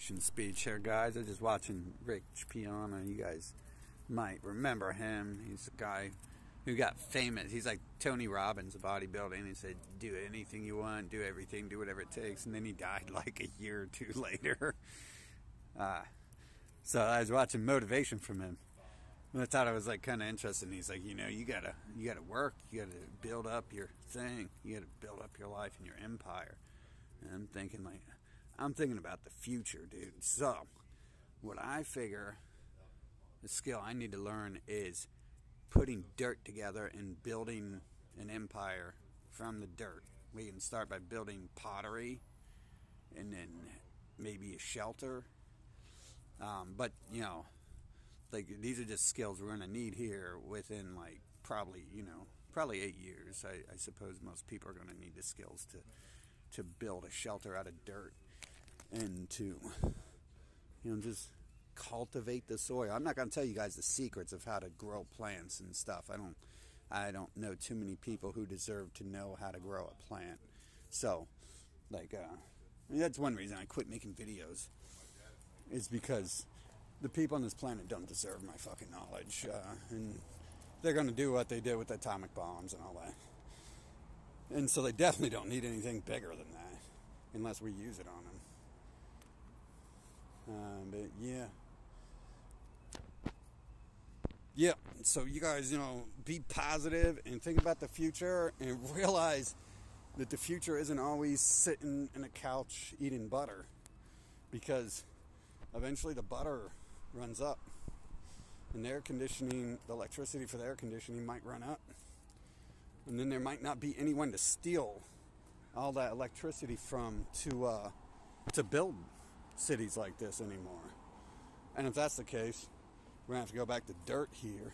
speech here, guys. I was just watching Rich Piana. You guys might remember him. He's a guy who got famous. He's like Tony Robbins of bodybuilding. And he said, "Do anything you want, do everything, do whatever it takes." And then he died like a year or two later. Uh, so I was watching motivation from him. And I thought I was like kind of interesting. He's like, you know, you gotta, you gotta work. You gotta build up your thing. You gotta build up your life and your empire. And I'm thinking like I'm thinking about the future, dude. So, what I figure the skill I need to learn is putting dirt together and building an empire from the dirt. We can start by building pottery and then maybe a shelter. Um, but, you know, like these are just skills we're going to need here within like probably, you know, probably eight years. I, I suppose most people are going to need the skills to to build a shelter out of dirt and to you know just cultivate the soil. I'm not going to tell you guys the secrets of how to grow plants and stuff. I don't I don't know too many people who deserve to know how to grow a plant. So, like uh, that's one reason I quit making videos. Is because the people on this planet don't deserve my fucking knowledge, uh, and they're going to do what they did with atomic bombs and all that. And so they definitely don't need anything bigger than that, unless we use it on them. Yeah. Yeah, so you guys, you know, be positive and think about the future and realize that the future isn't always sitting in a couch eating butter because eventually the butter runs up and the air conditioning, the electricity for the air conditioning might run up. And then there might not be anyone to steal all that electricity from to uh, to build cities like this anymore. And if that's the case, we're gonna have to go back to dirt here